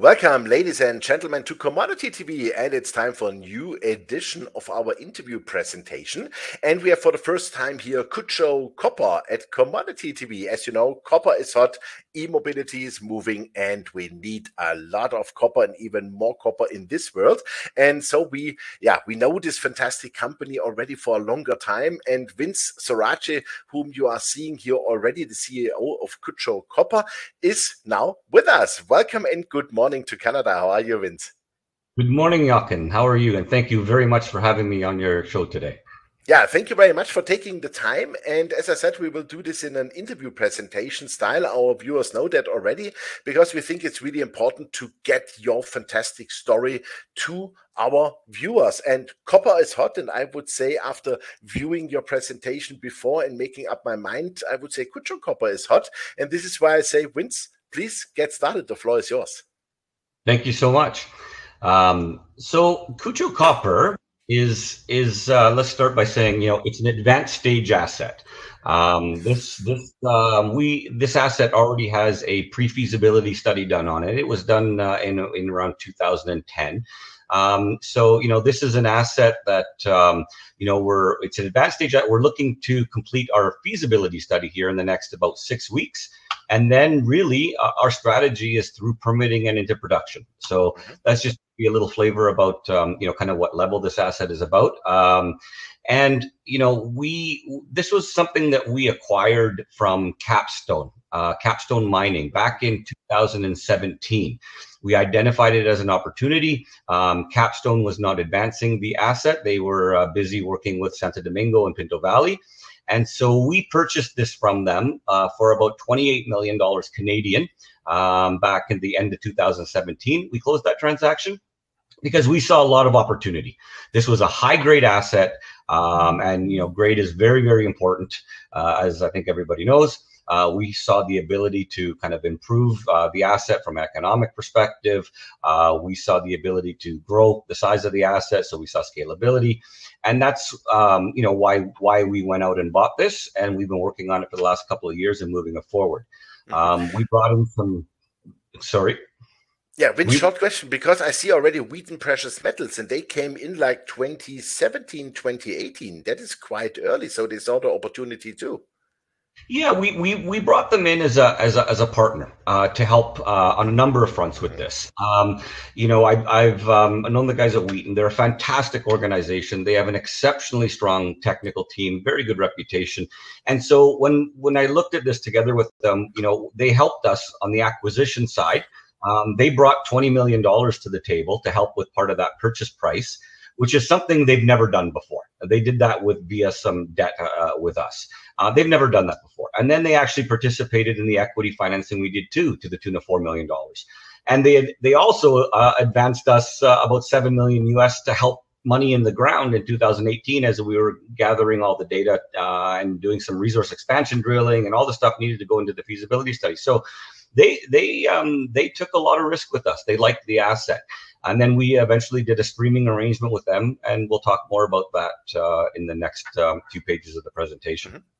Welcome, ladies and gentlemen, to Commodity TV, and it's time for a new edition of our interview presentation. And we have for the first time here Kutcho Copper at Commodity TV. As you know, copper is hot, e-mobility is moving, and we need a lot of copper and even more copper in this world. And so we, yeah, we know this fantastic company already for a longer time. And Vince Sorace whom you are seeing here already, the CEO of Kutcho Copper, is now with us. Welcome and good morning morning to Canada. How are you, Vince? Good morning, Jochen. How are you? And thank you very much for having me on your show today. Yeah, thank you very much for taking the time. And as I said, we will do this in an interview presentation style. Our viewers know that already because we think it's really important to get your fantastic story to our viewers. And copper is hot. And I would say, after viewing your presentation before and making up my mind, I would say Kutcho Copper is hot. And this is why I say, Vince, please get started. The floor is yours. Thank you so much. Um, so Kutcho Copper is is uh, let's start by saying you know it's an advanced stage asset. Um, this this um, we this asset already has a pre-feasibility study done on it. It was done uh, in in around 2010. Um, so you know this is an asset that um, you know we're it's an advanced stage. We're looking to complete our feasibility study here in the next about six weeks. And then really uh, our strategy is through permitting and into production. So mm-hmm. that's just be a little flavor about, um, you know, kind of what level this asset is about. Um, and, you know, we, this was something that we acquired from Capstone, uh, Capstone Mining back in 2017. We identified it as an opportunity. Um, Capstone was not advancing the asset. They were uh, busy working with Santo Domingo and Pinto Valley. And so we purchased this from them uh, for about $28 million Canadian um, back in the end of 2017. We closed that transaction because we saw a lot of opportunity. This was a high grade asset. Um, and, you know, grade is very, very important, uh, as I think everybody knows. Uh, we saw the ability to kind of improve uh, the asset from an economic perspective. Uh, we saw the ability to grow the size of the asset, so we saw scalability, and that's um, you know why why we went out and bought this, and we've been working on it for the last couple of years and moving it forward. Mm-hmm. Um, we brought in some. Sorry. Yeah, one short question because I see already Wheaton Precious Metals and they came in like 2017, 2018. That is quite early. So they saw the opportunity too. Yeah, we, we, we brought them in as a as a, as a partner uh, to help uh, on a number of fronts with this. Um, you know, I, I've um, known the guys at Wheaton. They're a fantastic organization. They have an exceptionally strong technical team, very good reputation. And so when when I looked at this together with them, you know, they helped us on the acquisition side. Um, they brought twenty million dollars to the table to help with part of that purchase price which is something they've never done before. They did that with via some debt uh, with us. Uh, they've never done that before. And then they actually participated in the equity financing we did too, to the tune of four million dollars. And they they also uh, advanced us uh, about seven million US to help money in the ground in 2018 as we were gathering all the data uh, and doing some resource expansion drilling and all the stuff needed to go into the feasibility study. So they they um, they took a lot of risk with us. They liked the asset. And then we eventually did a streaming arrangement with them, and we'll talk more about that uh, in the next um, few pages of the presentation. Mm-hmm.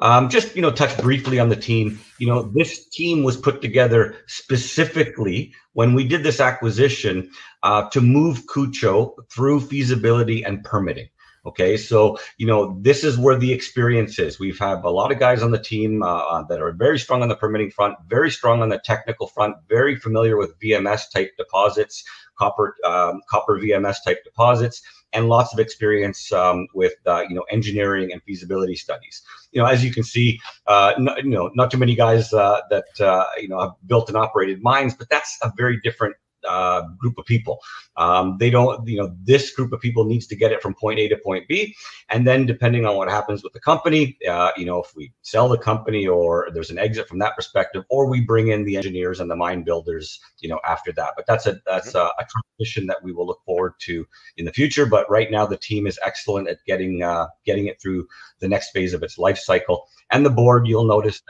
Um, just you know, touch briefly on the team. You know, this team was put together specifically when we did this acquisition uh, to move Kutcho through feasibility and permitting. Okay, so you know this is where the experience is. We've had a lot of guys on the team uh, uh that are very strong on the permitting front, very strong on the technical front, very familiar with VMS type deposits, copper um, copper VMS type deposits, and lots of experience um, with uh, you know engineering and feasibility studies. You know, as you can see, uh, you know, not too many guys uh, that uh, you know have built and operated mines, but that's a very different uh, group of people. Um, they don't, you know, this group of people needs to get it from point A to point B. And then depending on what happens with the company, uh, you know, if we sell the company or there's an exit from that perspective, or we bring in the engineers and the mine builders, you know, after that. But that's a that's mm-hmm. a, a transition that we will look forward to in the future. But right now, the team is excellent at getting uh, getting it through the next phase of its life cycle. And the board, you'll notice.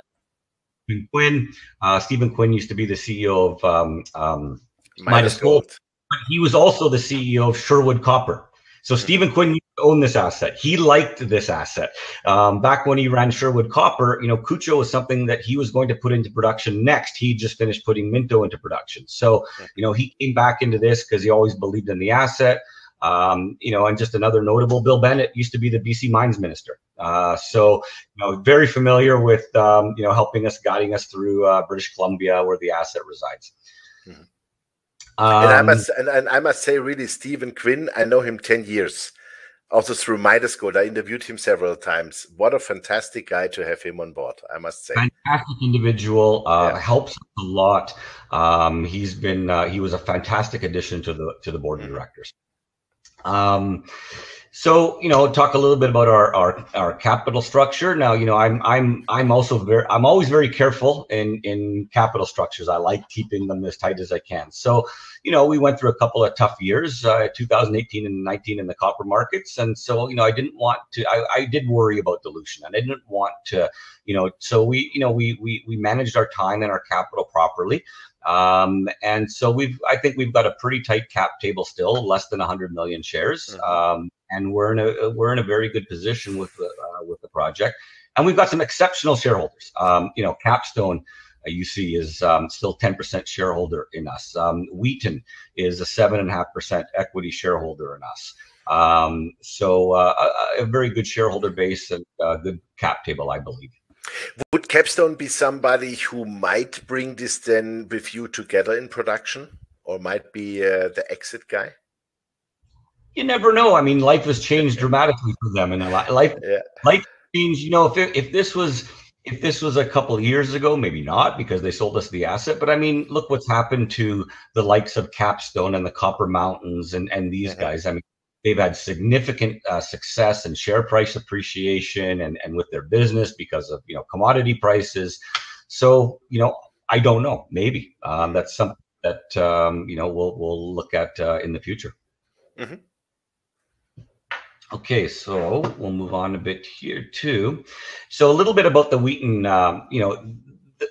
Quinn, uh, Stephen Quinn used to be the CEO of um, um, Midas, Gold. But he was also the CEO of Sherwood Copper. So Stephen Quinn owned this asset. He liked this asset. Um, back when he ran Sherwood Copper, you know, Kutcho was something that he was going to put into production next. He just finished putting Minto into production. So, you know, he came back into this because he always believed in the asset. Um, you know, and just another notable, Bill Bennett used to be the BC Mines Minister. Uh, so, you know, very familiar with, um, you know, helping us, guiding us through uh, British Columbia where the asset resides. Mm-hmm. Um, and I must and, and, I must say, really, Stephen Quinn, I know him 10 years. Also through Midas Gold. I interviewed him several times. What a fantastic guy to have him on board, I must say. Fantastic individual, uh, yeah. helps a lot. Um, he's been uh, he was a fantastic addition to the to the board mm-hmm. of directors. Um, so you know, talk a little bit about our, our our capital structure. Now, you know, I'm I'm I'm also very I'm always very careful in in capital structures. I like keeping them as tight as I can. So, you know, we went through a couple of tough years, uh, 2018 and 19 in the copper markets, and so you know, I didn't want to. I, I did worry about dilution, and I didn't want to. You know, so we you know we we we managed our time and our capital properly. Um, and so we've, I think we've got a pretty tight cap table still, less than 100 million shares, mm-hmm. um, and we're in a we're in a very good position with the uh, with the project, and we've got some exceptional shareholders. Um, you know, Capstone. Uh, you see is um, still 10% shareholder in us. Um, Wheaton is a 7.5% equity shareholder in us. Um, so uh, a, a, very good shareholder base and a good cap table, I believe. Would Capstone be somebody who might bring this then with you together in production, or might be uh, the exit guy? You never know. I mean, life has changed dramatically for them, and life yeah. life changed. You know, if it, if this was if this was a couple years ago, maybe not because they sold us the asset. But I mean, look what's happened to the likes of Capstone and the Copper Mountains and and these mm-hmm. guys. I mean, They've had significant uh, success and share price appreciation and, and with their business because of you know commodity prices. So you know I don't know. Maybe um, that's something that um, you know we'll we'll look at uh, in the future. Mm-hmm. Okay, so we'll move on a bit here too. So a little bit about the Wheaton, um, you know,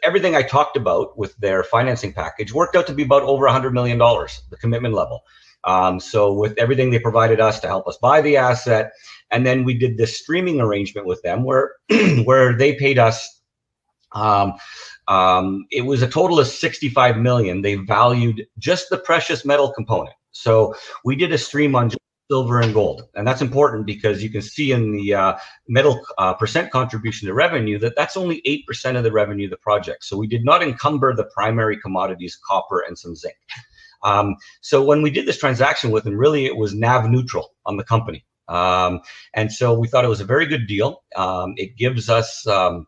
everything I talked about with their financing package worked out to be about over a hundred million dollars, the commitment level. Um, so with everything they provided us to help us buy the asset, and then we did this streaming arrangement with them where where they paid us. Um, um, it was a total of 65 million. They valued just the precious metal component. So we did a stream on silver and gold, and that's important because you can see in the uh, metal uh, percent contribution to revenue that that's only eight percent of the revenue of the project. So we did not encumber the primary commodities, copper and some zinc. Um, so when we did this transaction with them, really it was NAV neutral on the company. Um, and so we thought it was a very good deal. Um, it gives us um,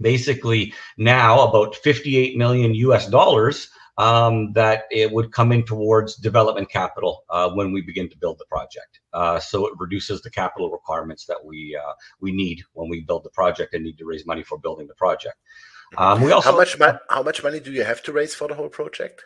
basically now about 58 million US dollars um, that it would come in towards development capital uh, when we begin to build the project. Uh, so it reduces the capital requirements that we uh, we need when we build the project and need to raise money for building the project. Um, we also how much how much money do you have to raise for the whole project?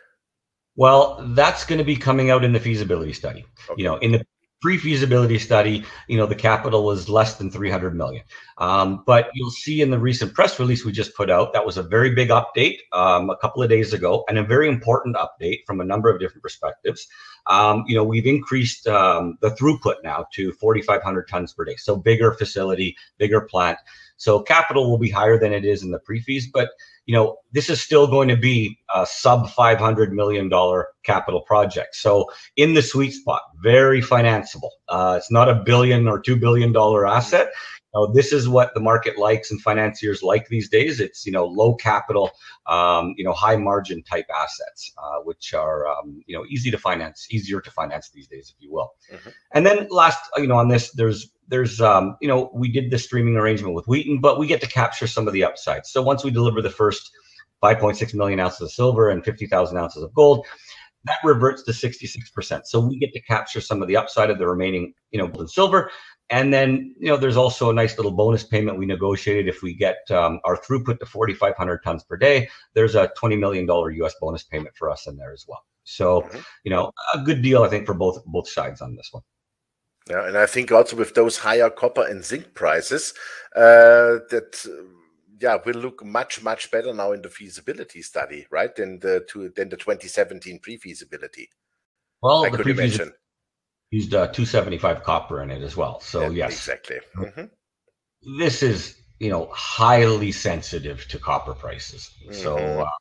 Well, that's going to be coming out in the feasibility study. Okay. You know, in the pre-feasibility study, you know, the capital was less than 300 million. Um, but you'll see in the recent press release we just put out, that was a very big update um, a couple of days ago, and a very important update from a number of different perspectives. Um, you know, we've increased um, the throughput now to 4,500 tons per day. So bigger facility, bigger plant. So capital will be higher than it is in the pre-fees, but you know this is still going to be a sub 500 million dollar capital project. So in the sweet spot, very financeable. Uh, it's not a billion or two billion dollar asset. Know, this is what the market likes and financiers like these days. It's you know low capital, um, you know high margin type assets, uh, which are um, you know easy to finance, easier to finance these days, if you will. Mm-hmm. And then last, you know, on this, there's there's um, you know we did the streaming arrangement with Wheaton, but we get to capture some of the upsides. So once we deliver the first 5.6 million ounces of silver and 50,000 ounces of gold, that reverts to 66%. So we get to capture some of the upside of the remaining, you know, gold and silver. And then, you know, there's also a nice little bonus payment we negotiated if we get um, our throughput to 4,500 tons per day. There's a 20 million dollar U.S. bonus payment for us in there as well. So, mm-hmm. you know, a good deal I think for both both sides on this one. Yeah, and I think also with those higher copper and zinc prices, uh, that yeah will look much much better now in the feasibility study, right? Than the to than the 2017 pre-feasibility. Well, I the pre used uh, 275 copper in it as well. So Yeah, yes, exactly. Mhm. this is you know highly sensitive to copper prices. So Mhm. uh,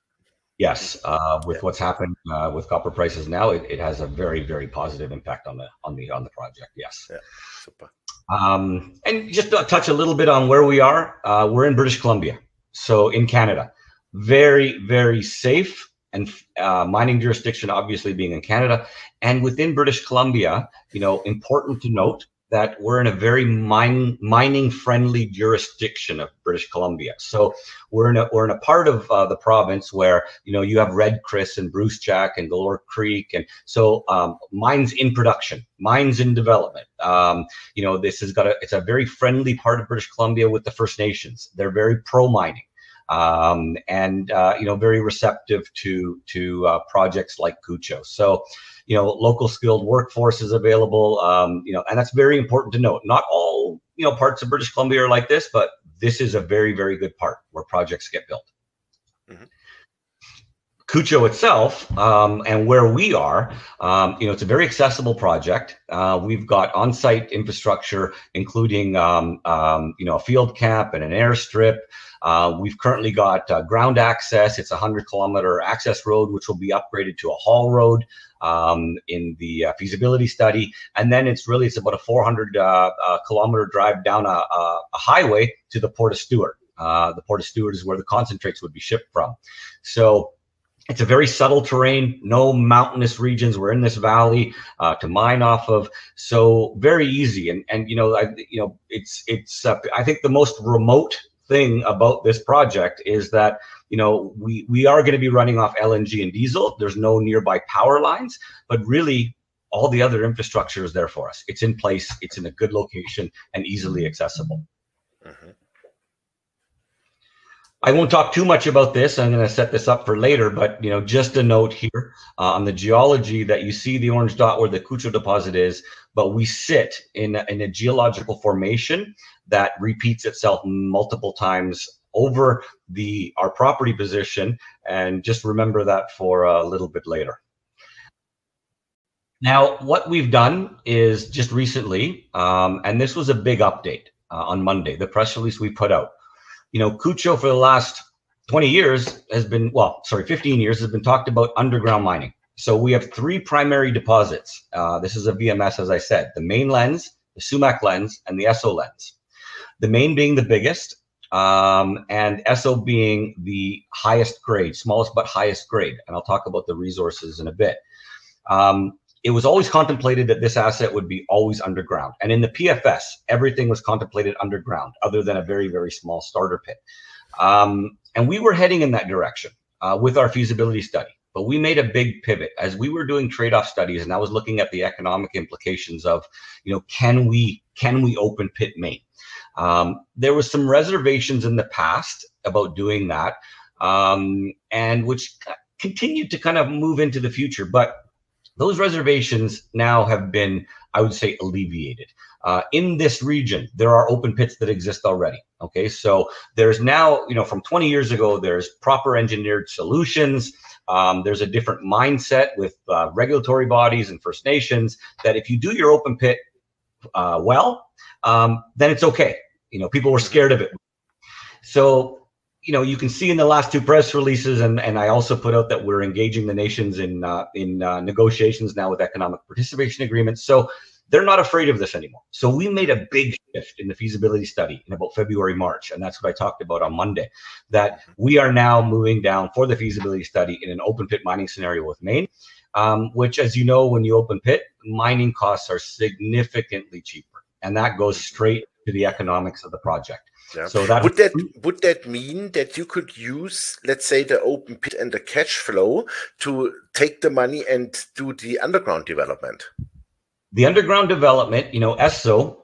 yes, uh, with what's happened uh, with copper prices now, it, it has a very very positive impact on the on the on the project. Yes. Yeah. Super. Um, and just to touch a little bit on where we are, uh, we're in British Columbia, so in Canada, very very safe and uh, mining jurisdiction, obviously being in Canada, and within British Columbia, you know, important to note that we're in a very mine, mining friendly jurisdiction of British Columbia. So we're in a we're in a part of uh, the province where you know you have Red Chris and Brucejack and Galore Creek, and so um, mines in production, mines in development. Um, you know this has got a it's a very friendly part of British Columbia with the First Nations. They're very pro mining. Um, and uh, you know very receptive to to uh, projects like Kutcho. So you know local skilled workforce is available um, you know and that's very important to note not all you know parts of british columbia are like this but this is a very very good part where projects get built Mhm. Kutcho itself um, and where we are, um, you know, it's a very accessible project. Uh, we've got on-site infrastructure, including, um, um, you know, a field camp and an airstrip. Uh, we've currently got uh, ground access. It's a 100 kilometer access road, which will be upgraded to a haul road um, in the uh, feasibility study. And then it's really, it's about a 400 uh, uh, kilometer drive down a, a, highway to the Port of Stewart. Uh, the Port of Stewart is where the concentrates would be shipped from. So it's a very subtle terrain, no mountainous regions. We're in this valley uh, to mine off of, so very easy. And and you know, I you know, it's it's. Uh, I think the most remote thing about this project is that you know we we are going to be running off LNG and diesel. There's no nearby power lines, but really all the other infrastructure is there for us. It's in place. It's in a good location and easily accessible. Mhm. I won't talk too much about this. I'm going to set this up for later, but you know, just a note here uh, on the geology that you see the orange dot where the Kutcho deposit is, but we sit in a, in a geological formation that repeats itself multiple times over the our property position, and just remember that for a little bit later. Now, what we've done is just recently, um, and this was a big update uh, on Monday, the press release we put out you know, Kutcho for the last 20 years has been, well, sorry, 15 years has been talked about underground mining. So we have three primary deposits. Uh, this is a VMS, as I said, the main lens, the Sumac lens, and the Esso lens. The main being the biggest, um, and Esso being the highest grade, smallest but highest grade. And I'll talk about the resources in a bit. Um, it was always contemplated that this asset would be always underground. And in the PFS, everything was contemplated underground, other than a very, very small starter pit. Um, and we were heading in that direction uh, with our feasibility study. But we made a big pivot as we were doing trade-off studies, and I was looking at the economic implications of, you know, can we can we open pit main? Um, there was some reservations in the past about doing that, um, and which continued to kind of move into the future, but those reservations now have been, I would say, alleviated. Uh, in this region, there are open pits that exist already. Okay, so there's now, you know, from 20 years ago, there's proper engineered solutions. Um, there's a different mindset with uh, regulatory bodies and First Nations that if you do your open pit uh, well, um, then it's okay. You know, people were scared of it. So you know, you can see in the last two press releases, and, and I also put out that we're engaging the nations in uh, in uh, negotiations now with economic participation agreements. So they're not afraid of this anymore. So we made a big shift in the feasibility study in about February, March, and that's what I talked about on Monday. That we are now moving down for the feasibility study in an open pit mining scenario with Main, um, which, as you know, when you open pit, mining costs are significantly cheaper, and that goes straight to the economics of the project. Yeah. So that would that would that mean that you could use, let's say, the open pit and the cash flow to take the money and do the underground development? the underground development, you know, Esso,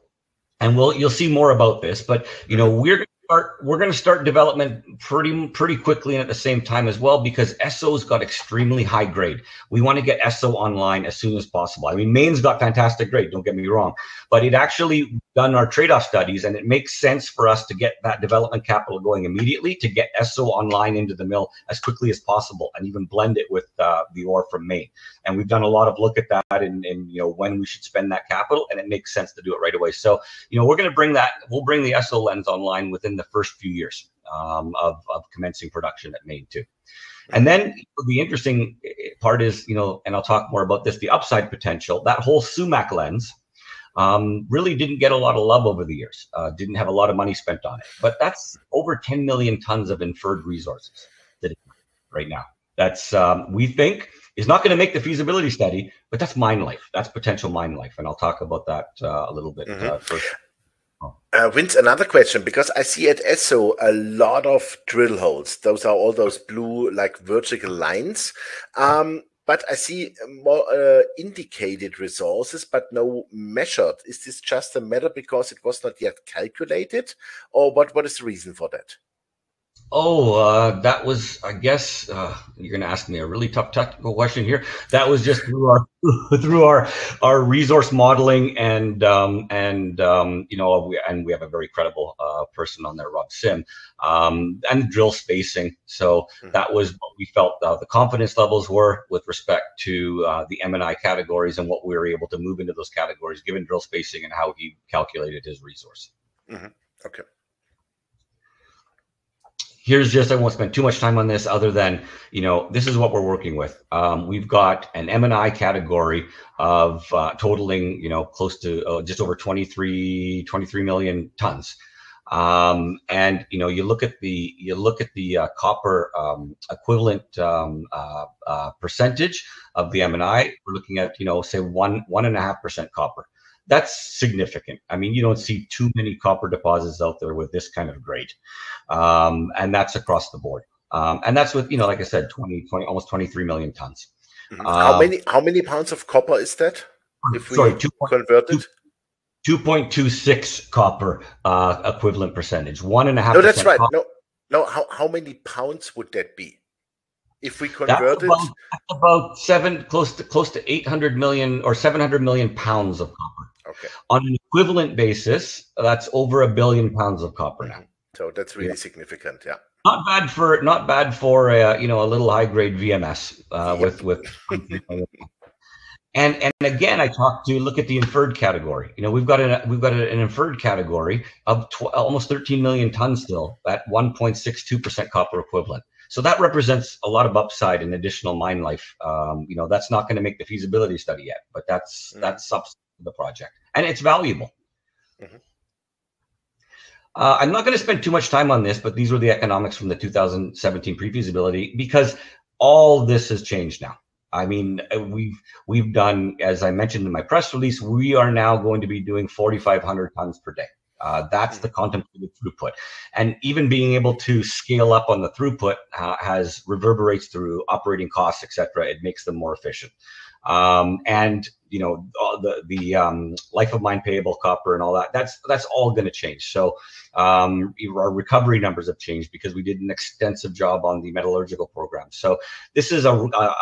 and we'll you'll see more about this, but you know, mm-hmm. we're start we're going to start development pretty pretty quickly and at the same time as well because Esso's got extremely high grade. We want to get Esso online as soon as possible. I mean, Main's got fantastic grade. Don't get me wrong, but it actually done our trade-off studies and it makes sense for us to get that development capital going immediately to get Esso online into the mill as quickly as possible and even blend it with uh, the ore from Main. And we've done a lot of look at that and, and you know when we should spend that capital and it makes sense to do it right away. So you know we're going to bring that we'll bring the Esso lens online within the first few years um, of, of commencing production at Main too. And then the interesting eh, part is, you know, and I'll talk more about this, the upside potential, that whole Sumac lens um, really didn't get a lot of love over the years, uh, didn't have a lot of money spent on it. But that's over 10 million tons of inferred resources right now. That's, um, we think, is not going to make the feasibility study, but that's mine life. That's potential mine life. And I'll talk about that uh, a little bit mm-hmm. uh, first. Uh, Vince, another question because I see at Esso a lot of drill holes. Those are all those blue, like vertical lines. Um, but I see more uh, indicated resources, but no measured. Is this just a matter because it was not yet calculated, or what? What is the reason for that? Oh, uh, that was, I guess, uh, you're going to ask me a really tough technical question here. That was just through our through our our resource modeling and um, and um, you know we, and we have a very credible uh, person on there, Rob Sim, um, and drill spacing. So mm-hmm. that was what we felt uh, the confidence levels were with respect to uh, the M and I categories and what we were able to move into those categories given drill spacing and how he calculated his resource. Mm-hmm. Okay here's just I won't spend too much time on this other than you know this is what we're working with. Um, we've got an M and I category of uh, totaling you know close to uh, just over 23 23 million tons. Um, and you know you look at the you look at the uh, copper um, equivalent um, uh, uh, percentage of the M and I. We're looking at you know say one one and a half percent copper that's significant. I mean, you don't see too many copper deposits out there with this kind of grade, um, and that's across the board. Um, and that's with you know, like I said, 20, 20 almost 23 million tons. Mm-hmm. how um, many how many pounds of copper is that? If we sorry, two, convert it. 2.26 copper uh, equivalent percentage, one and a half. No, that's right. Copper. No, no. How, how many pounds would that be? If we convert about, it, about seven, close to close to 800 million or 700 million pounds of copper. Okay. On an equivalent basis, that's over a billion pounds of copper now. So that's really yeah. significant. Yeah. Not bad for not bad for uh, you know a little high grade VMS uh, with with. and and again, I talked to look at the inferred category. You know, we've got an we've got an inferred category of tw- almost 13 million tons still at 1.62 percent copper equivalent. So that represents a lot of upside and additional mine life. Um, you know, that's not going to make the feasibility study yet, but that's mm-hmm. that's substance the project, and it's valuable. Mm-hmm. Uh, I'm not going to spend too much time on this, but these were the economics from the 2017 pre-feasibility because all this has changed now. I mean, we've we've done, as I mentioned in my press release, we are now going to be doing 4,500 tons per day. Uh, that's the contemplated throughput, and even being able to scale up on the throughput uh, has reverberates through operating costs, etc. It makes them more efficient. Um, and you know the the um, life of mine payable copper and all that that's that's all going to change. So um, our recovery numbers have changed because we did an extensive job on the metallurgical program. So this is a,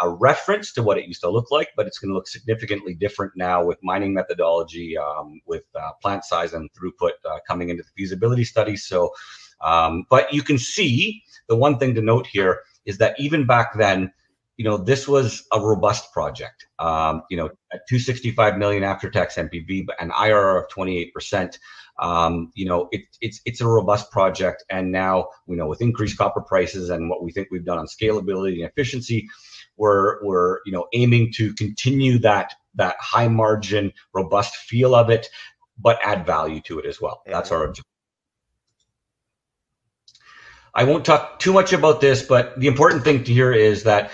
a reference to what it used to look like but it's going to look significantly different now with mining methodology um, with uh, plant size and throughput uh, coming into the feasibility study. So um, but you can see the one thing to note here is that even back then you know, this was a robust project. Um, you know, at 265 million after tax NPV, but an IRR of 28%. Um, you know, it, it's it's a robust project, and now you know with increased copper prices and what we think we've done on scalability and efficiency, we're we're you know aiming to continue that that high margin, robust feel of it, but add value to it as well. Mm-hmm. That's our objective. I won't talk too much about this, but the important thing to hear is that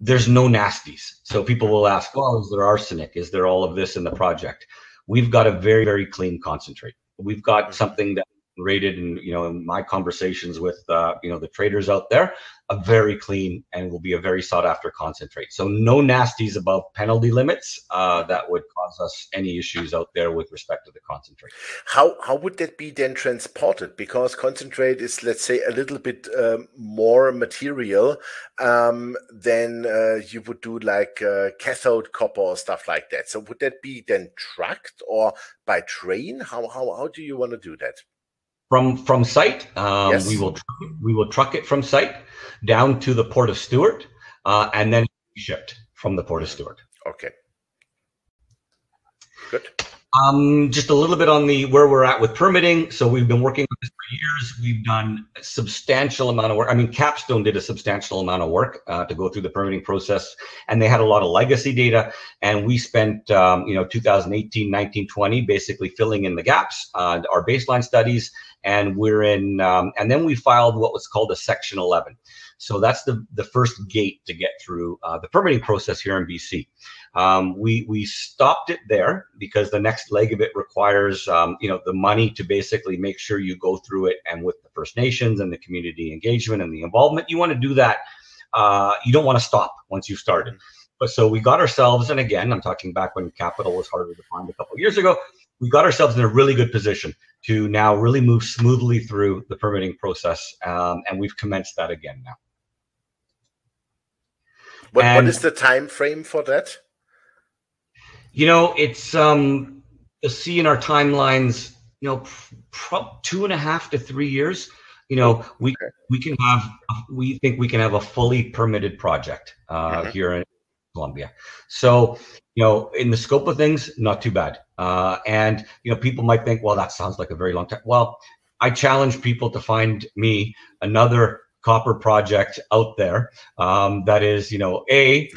there's no nasties. So people will ask, well, is there arsenic? Is there all of this in the project? We've got a very, very clean concentrate. We've got something that rated, and you know, in my conversations with uh, you know the traders out there, a very clean and will be a very sought after concentrate. So no nasties above penalty limits uh, that would cause us any issues out there with respect to the concentrate. How how would that be then transported? Because concentrate is let's say a little bit um, more material um, than uh, you would do like uh, cathode copper or stuff like that. So would that be then trucked or by train? How how how do you want to do that? From from site. Um, yes. We will we will truck it from site down to the port of Stewart, uh, and then shipped from the port of Stewart. Okay. Good. Um, just a little bit on the where we're at with permitting. So we've been working on this for years. We've done a substantial amount of work. I mean, Capstone did a substantial amount of work uh, to go through the permitting process, and they had a lot of legacy data. And we spent, um, you know, 2018, 19, 20, basically filling in the gaps, uh, our baseline studies, and we're in. Um, and then we filed what was called a Section 11. So that's the the first gate to get through uh, the permitting process here in BC. Um, we we stopped it there because the next leg of it requires um, you know the money to basically make sure you go through it and with the First Nations and the community engagement and the involvement. You want to do that. Uh, you don't want to stop once you've started. But so we got ourselves, and again, I'm talking back when capital was harder to find a couple of years ago. We got ourselves in a really good position to now really move smoothly through the permitting process, um, and we've commenced that again now. What, what is the time frame for that? You know, it's um, you'll see in our timelines, you know, pro- two and a half to three years. You know, we we can have we think we can have a fully permitted project uh, mm-hmm. here in Columbia. So, you know, in the scope of things, not too bad. Uh, and you know, people might think, well, that sounds like a very long time. Well, I challenge people to find me another copper project out there um, that is, you know, a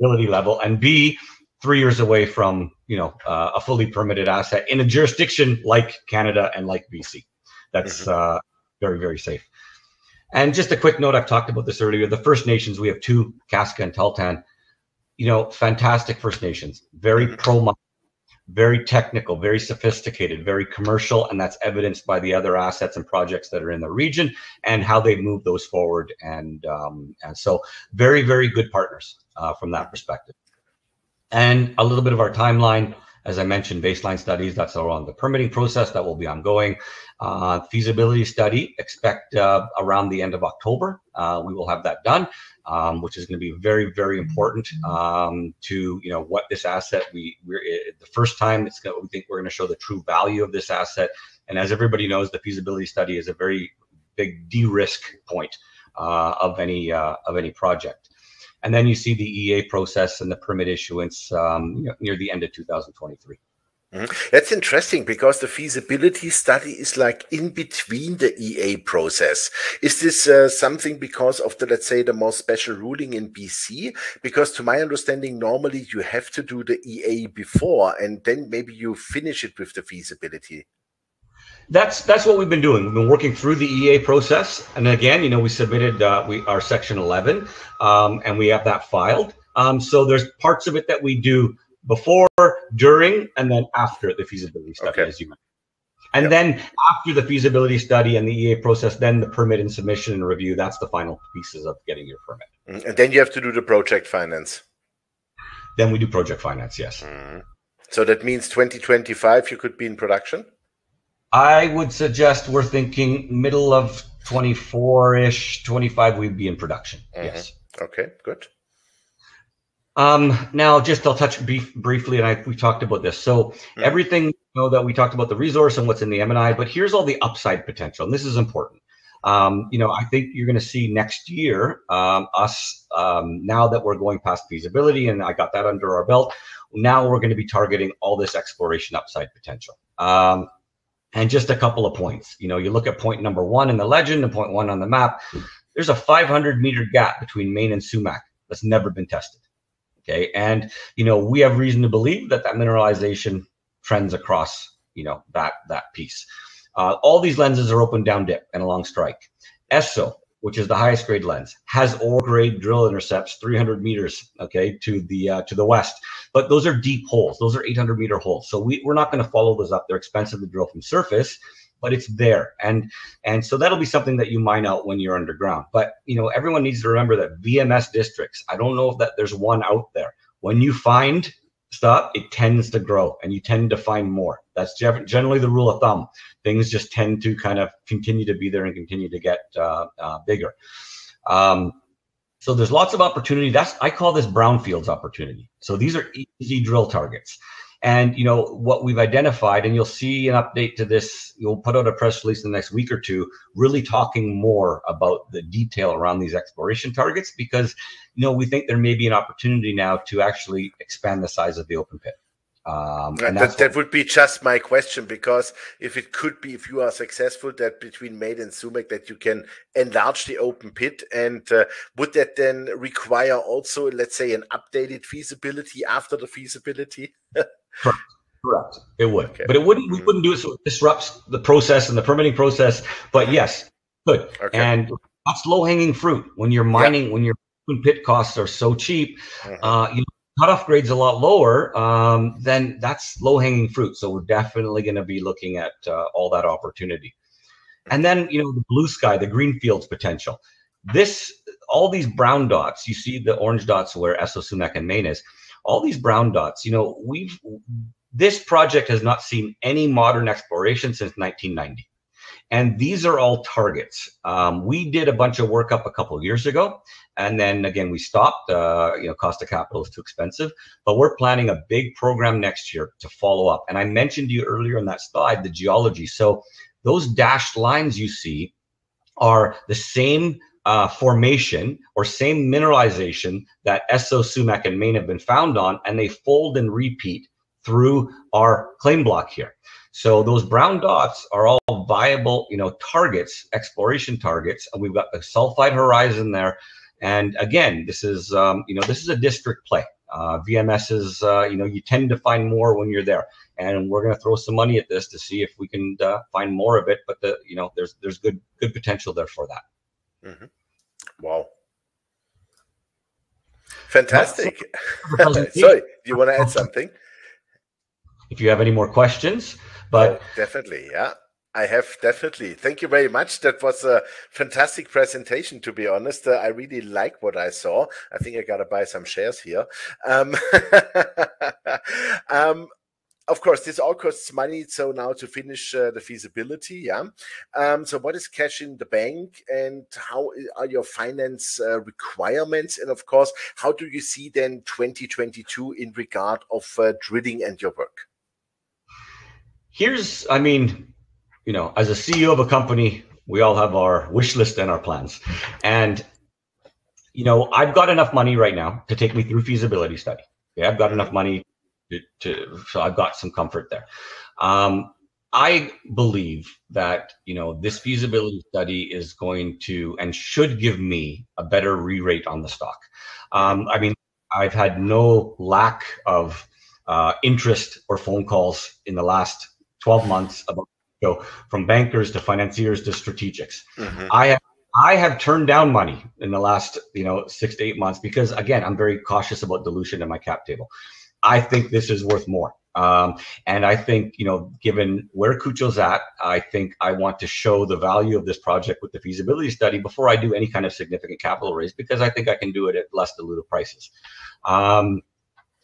ability level and b three years away from you know uh, a fully permitted asset in a jurisdiction like Canada and like BC. That's mm-hmm. uh, very very safe. And just a quick note, I've talked about this earlier. The First Nations, we have two, Kaska and Tahltan. You know, fantastic First Nations, very mm-hmm. pro very technical, very sophisticated, very commercial, and that's evidenced by the other assets and projects that are in the region and how they move those forward. And um, and so, very very good partners uh, from that perspective and a little bit of our timeline. As I mentioned, baseline studies, that's around the permitting process that will be ongoing. Uh, feasibility study, expect uh, around the end of October. Uh, we will have that done, um, which is going to be very, very important um, to you know what this asset. We we're the first time it's going. We think we're going to show the true value of this asset. And as everybody knows, the feasibility study is a very big de-risk point uh, of any uh, of any project and then you see the EA process and the permit issuance um, near the end of 2023. Mm-hmm. That's interesting because the feasibility study is like in between the EA process. Is this uh, something because of the, let's say, the more special ruling in BC? Because to my understanding, normally you have to do the EA before and then maybe you finish it with the feasibility. That's that's what we've been doing. We've been working through the EA process, and again, you know, we submitted uh, we our section eleven, um, and we have that filed. Um, so there's parts of it that we do before, during, and then after the feasibility study, okay. as you mentioned. And yep. then after the feasibility study and the EA process, then the permit and submission and review. That's the final pieces of getting your permit. Mm, and then you have to do the project finance. Then we do project finance. Yes. Mm. So that means 2025 you could be in production. I would suggest we're thinking middle of 24 ish, 25, we'd be in production. Mm-hmm. Yes. Okay, good. Um, now, just I'll touch brief, briefly, and I, we talked about this. So mm-hmm. everything you know that we talked about the resource and what's in the M&I, but here's all the upside potential, and this is important. Um, you know, I think you're going to see next year um, us um, now that we're going past feasibility, and I got that under our belt. Now we're going to be targeting all this exploration upside potential. Um, and just a couple of points. You know, you look at point number one in the legend and point one on the map. There's a 500 meter gap between Main and Sumac that's never been tested. Okay, and you know we have reason to believe that that mineralization trends across you know that that piece. Uh, all these lenses are open down dip and along strike. Esso which is the highest grade lens, has ore grade drill intercepts 300 meters, okay, to the uh, to the west. But those are deep holes; those are 800 meter holes. So we we're not going to follow those up. They're expensive to drill from surface, but it's there, and and so that'll be something that you mine out when you're underground. But you know, everyone needs to remember that VMS districts. I don't know if that there's one out there. When you find stuff, it tends to grow, and you tend to find more. That's generally the rule of thumb. Things just tend to kind of continue to be there and continue to get uh, uh, bigger. Um, so there's lots of opportunity. That's I call this brownfields opportunity. So these are easy drill targets. And you know what we've identified, and you'll see an update to this. You'll put out a press release in the next week or two, really talking more about the detail around these exploration targets, because you know we think there may be an opportunity now to actually expand the size of the open pit. Um, that, that would be just my question because if it could be, if you are successful, that between Main and Sumac, that you can enlarge the open pit, and uh, would that then require also, let's say, an updated feasibility after the feasibility? Correct. Correct. It would, okay. but it wouldn't. We wouldn't do it so it disrupts the process and the permitting process. But yes, good. Okay. And that's low hanging fruit when you're mining. When your pit costs are so cheap, mm-hmm. uh, you cutoff grade's a lot lower, um, then that's low hanging fruit. So we're definitely going to be looking at uh, all that opportunity. And then, you know, the blue sky, the green fields potential. This, all these brown dots, you see the orange dots where Esso Sumac and Main is, all these brown dots, you know, we've, this project has not seen any modern exploration since 1990. And these are all targets. Um, we did a bunch of work up a couple of years ago, and then again we stopped. Uh, you know, cost of capital is too expensive. But we're planning a big program next year to follow up. And I mentioned to you earlier in that slide the geology. So those dashed lines you see are the same uh, formation or same mineralization that Esso, Sumac, and Main have been found on, and they fold and repeat through our claim block here. So those brown dots are all viable, you know, targets, exploration targets. And we've got the sulfide horizon there. And again, this is, um, you know, this is a district play. Uh, VMS is, uh, you know, you tend to find more when you're there. And we're going to throw some money at this to see if we can uh, find more of it. But the, you know, there's there's good good potential there for that. Mm-hmm. Wow. Fantastic. Sorry, do you want to add something? If you have any more questions, but oh, definitely, yeah. I have definitely. Thank you very much. That was a fantastic presentation, to be honest. Uh, I really like what I saw. I think I got to buy some shares here. Um, um, of course, this all costs money. So now to finish uh, the feasibility, yeah. Um, so what is cash in the bank, and how are your finance uh, requirements? And of course, how do you see then 2022 in regard of uh, drilling and your work? here's, I mean, you know, as a CEO of a company, we all have our wish list and our plans. And, you know, I've got enough money right now to take me through feasibility study. Yeah, I've got enough money to, to so I've got some comfort there. Um, I believe that you know this feasibility study is going to and should give me a better re-rate on the stock. Um, I mean, I've had no lack of uh, interest or phone calls in the last 12 months about go from bankers to financiers to strategics. Mm-hmm. I have I have turned down money in the last, you know, six to eight months because again, I'm very cautious about dilution in my cap table. I think this is worth more. Um, and I think, you know, given where Kutcho's at, I think I want to show the value of this project with the feasibility study before I do any kind of significant capital raise because I think I can do it at less dilutive prices. Um,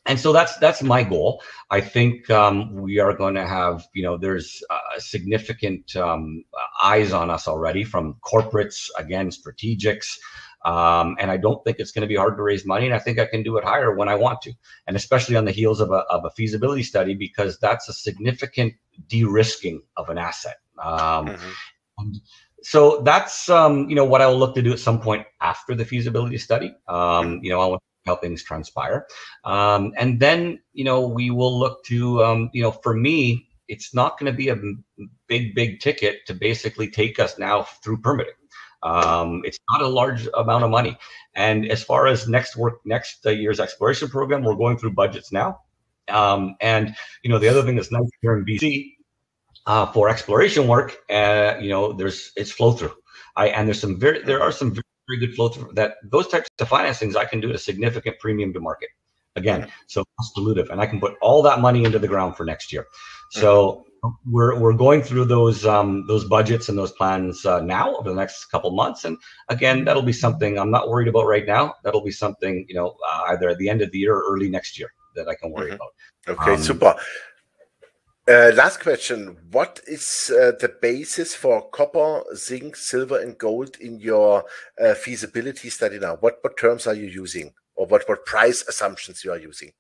and so that's that's my goal. I think um, we are going to have, you know, there's uh, significant um, eyes on us already from corporates, again, strategics, um, and I don't think it's going to be hard to raise money. And I think I can do it higher when I want to, and especially on the heels of a of a feasibility study because that's a significant de-risking of an asset. Um, mm-hmm. So that's um, you know what I will look to do at some point after the feasibility study. Um, you know, I want how things transpire. Um, and then, you know, we will look to, um, you know, for me, it's not going to be a big, big ticket to basically take us now through permitting. Um, it's not a large amount of money. And as far as next work, next uh, year's exploration program, we're going through budgets now. Um, and, you know, the other thing that's nice here in BC uh, for exploration work, uh, you know, there's, it's flow through. I, and there's some very, there are some very very good flow through that those types of financings I can do at a significant premium to market. Again, so it's dilutive, and I can put all that money into the ground for next year. So we're we're going through those um, those budgets and those plans uh, now over the next couple months, and again, that'll be something I'm not worried about right now. That'll be something you know uh, either at the end of the year or early next year that I can worry mm-hmm. about. Okay, um, super. Uh, last question. What is uh, the basis for copper, zinc, silver, and gold in your uh, feasibility study now? What, what terms are you using or what, what price assumptions you are using?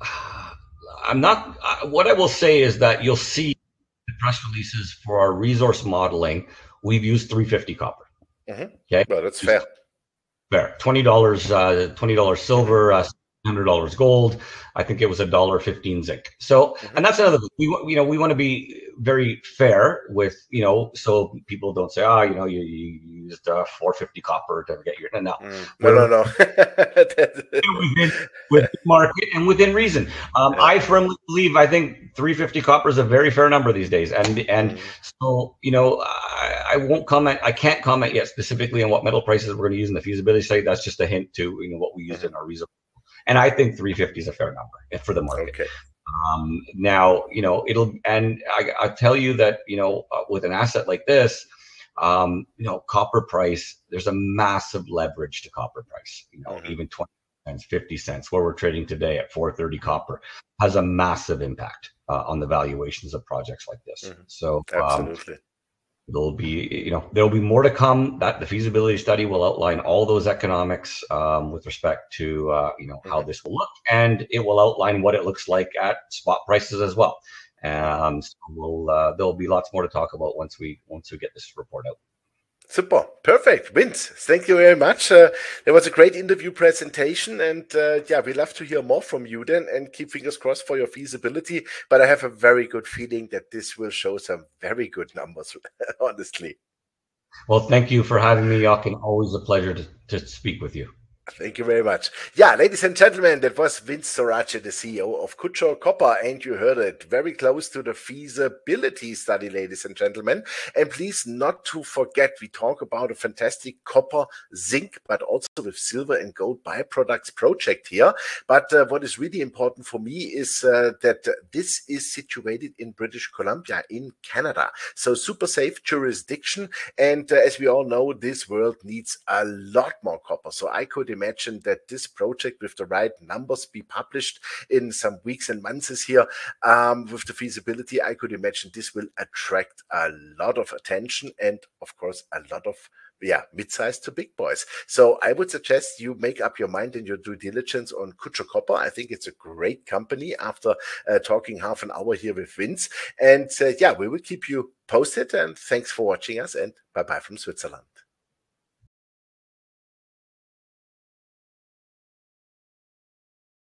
I'm not, uh, what I will say is that you'll see the press releases for our resource modeling. We've used 350 copper. Mm-hmm. Okay. Well, that's fair. Fair. $20, uh, $20 silver, uh, hundred dollars gold. I think it was a dollar fifteen zinc. So, mm-hmm. and that's another thing. We you know we want to be very fair with you know so people don't say ah oh, you know you, you used uh, four fifty copper to get your no mm. no no no within, within market and within reason. Um, yeah. I firmly believe I think three fifty copper is a very fair number these days, and and mm. so you know I, I won't comment. I can't comment yet specifically on what metal prices we're going to use in the feasibility study. That's just a hint to you know what we used mm-hmm. in our resource and I think 350 is a fair number for the market. Okay. Um, now, you know, it'll, and I, I tell you that, you know, uh, with an asset like this, um, you know, copper price, there's a massive leverage to copper price, you know, mm-hmm. even 20 cents, 50 cents, where we're trading today at 430 copper has a massive impact uh, on the valuations of projects like this. Mm-hmm. So, um, absolutely. There'll be, you know, there'll be more to come. That the feasibility study will outline all those economics um, with respect to, uh, you know, how mm-hmm. this will look, and it will outline what it looks like at spot prices as well. Um, so we'll, uh, there'll be lots more to talk about once we once we get this report out. Super, perfect. Vince, thank you very much. Uh, there was a great interview presentation, and uh, yeah, we love to hear more from you then and keep fingers crossed for your feasibility. But I have a very good feeling that this will show some very good numbers, honestly. Well, thank you for having me, Jochen. Always a pleasure to, to speak with you. Thank you very much. Yeah, ladies and gentlemen, that was Vince Sorace, the CEO of Kutcho Copper, and you heard it very close to the feasibility study, ladies and gentlemen. And please not to forget, we talk about a fantastic copper, zinc, but also with silver and gold byproducts project here. But uh, what is really important for me is uh, that this is situated in British Columbia in Canada. So super safe jurisdiction. And uh, as we all know, this world needs a lot more copper. So I could imagine that this project with the right numbers be published in some weeks and months here um, with the feasibility. I could imagine this will attract a lot of attention and, of course, a lot of yeah, mid-sized to big boys. So I would suggest you make up your mind in your due diligence on Kutcho Copper. I think it's a great company after uh, talking half an hour here with Vince. And uh, yeah, we will keep you posted. And thanks for watching us and bye bye from Switzerland.